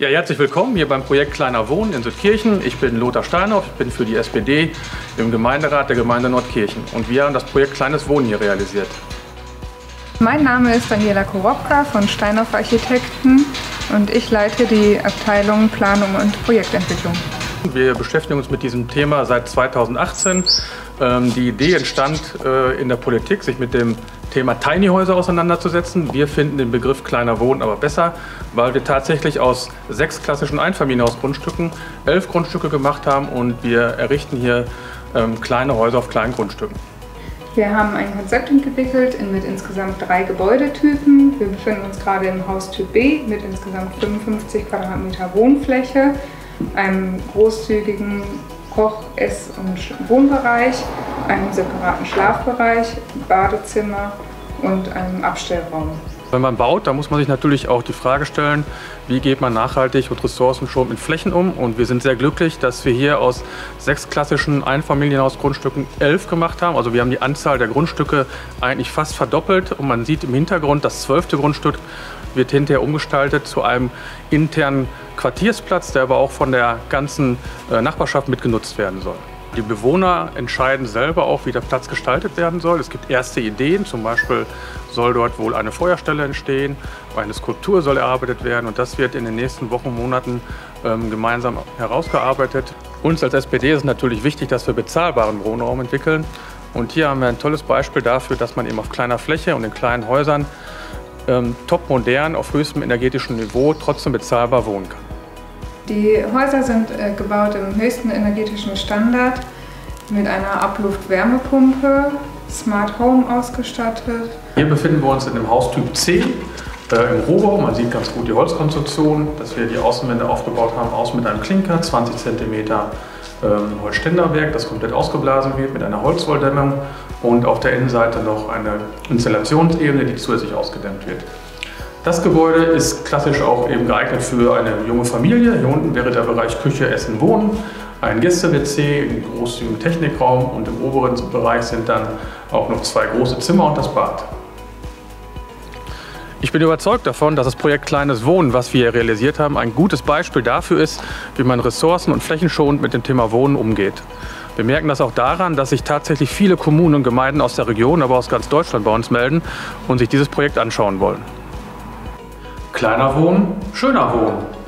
Ja, herzlich willkommen hier beim Projekt Kleiner Wohnen in Südkirchen. Ich bin Lothar Steinhoff, ich bin für die SPD im Gemeinderat der Gemeinde Nordkirchen und wir haben das Projekt Kleines Wohnen hier realisiert. Mein Name ist Daniela Korobka von Steinhoff Architekten und ich leite die Abteilung Planung und Projektentwicklung. Wir beschäftigen uns mit diesem Thema seit 2018. Ähm, die Idee entstand äh, in der Politik, sich mit dem Thema Tiny Häuser auseinanderzusetzen. Wir finden den Begriff kleiner Wohnen aber besser, weil wir tatsächlich aus sechs klassischen Einfamilienhausgrundstücken elf Grundstücke gemacht haben und wir errichten hier ähm, kleine Häuser auf kleinen Grundstücken. Wir haben ein Konzept entwickelt mit insgesamt drei Gebäudetypen. Wir befinden uns gerade im Haus Typ B mit insgesamt 55 Quadratmeter Wohnfläche, einem großzügigen Koch-, Ess- und Wohnbereich, einem separaten Schlafbereich, Badezimmer und einem Abstellraum. Wenn man baut, dann muss man sich natürlich auch die Frage stellen, wie geht man nachhaltig und ressourcenschonend mit Flächen um. Und wir sind sehr glücklich, dass wir hier aus sechs klassischen Einfamilienhausgrundstücken elf gemacht haben. Also wir haben die Anzahl der Grundstücke eigentlich fast verdoppelt. Und man sieht im Hintergrund, das zwölfte Grundstück wird hinterher umgestaltet zu einem internen Quartiersplatz, der aber auch von der ganzen äh, Nachbarschaft mitgenutzt werden soll. Die Bewohner entscheiden selber auch, wie der Platz gestaltet werden soll. Es gibt erste Ideen, zum Beispiel soll dort wohl eine Feuerstelle entstehen, eine Skulptur soll erarbeitet werden und das wird in den nächsten Wochen, und Monaten ähm, gemeinsam herausgearbeitet. Uns als SPD ist es natürlich wichtig, dass wir bezahlbaren Wohnraum entwickeln und hier haben wir ein tolles Beispiel dafür, dass man eben auf kleiner Fläche und in kleinen Häusern ähm, top modern auf höchstem energetischen Niveau trotzdem bezahlbar wohnen kann. Die Häuser sind äh, gebaut im höchsten energetischen Standard mit einer Abluft-Wärmepumpe, Smart Home ausgestattet. Hier befinden wir uns in dem Haustyp C äh, im Rohbau. Man sieht ganz gut die Holzkonstruktion, dass wir die Außenwände aufgebaut haben, außen mit einem Klinker, 20 cm ähm, Holzständerwerk, das komplett ausgeblasen wird mit einer Holzwolldämmung und auf der Innenseite noch eine Installationsebene, die zusätzlich ausgedämmt wird. Das Gebäude ist klassisch auch eben geeignet für eine junge Familie. Hier unten wäre der Bereich Küche, Essen, Wohnen, ein Gäste-WC, ein großzügigen Technikraum und im oberen Bereich sind dann auch noch zwei große Zimmer und das Bad. Ich bin überzeugt davon, dass das Projekt Kleines Wohnen, was wir hier realisiert haben, ein gutes Beispiel dafür ist, wie man ressourcen- und flächenschonend mit dem Thema Wohnen umgeht. Wir merken das auch daran, dass sich tatsächlich viele Kommunen und Gemeinden aus der Region, aber aus ganz Deutschland bei uns melden und sich dieses Projekt anschauen wollen. Kleiner wohnen, schöner wohnen.